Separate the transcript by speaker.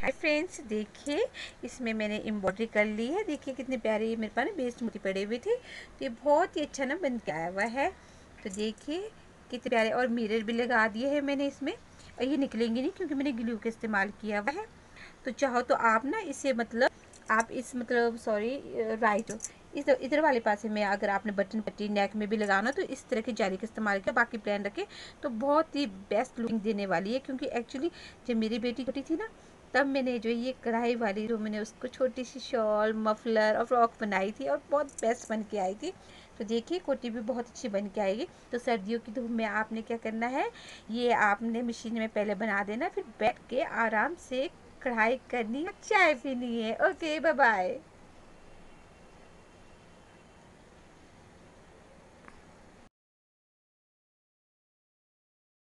Speaker 1: Hi friends देखिए, इसमें मैंने एम्ब्रॉयडरी कर ली है। देखिए कितने प्यारे ये मेरे पास बेस्ट मोटी पड़े हुए थे। तो ये बहुत ही अच्छा ना बन के आया हुआ है। तो देखिए, कितने प्यारे और मिरर भी लगा दिए हैं मैंने इसमें। और ये निकलेंगे नहीं क्योंकि मैंने ग्लू का इस्तेमाल किया हुआ है। तो चाहो तो आप ना इसे मतलब आप इस मतलब सॉरी राइट इस इधर वाले पास में अगर आपने बटन पट्टी नेक में भी लगाना तो इस तरह की जाली का इस्तेमाल किया, बाकी प्लान रखें। तो बहुत ही बेस्ट लुकिंग देने वाली है, क्योंकि एक्चुअली जब मेरी बेटी छोटी थी ना, तब मैंने जो ये कढ़ाई वाली जो मैंने उसको छोटी सी शॉल मफलर और फ्रॉक बनाई थी और बहुत बेस्ट बन के आई थी। तो देखिए, कोटी भी बहुत अच्छी बन के आएगी। तो सर्दियों की धूप में आपने क्या करना है, ये आपने मशीन में पहले बना देना, फिर बैठ के आराम से कढ़ाई करनी चाय पीनी है। Okay bye bye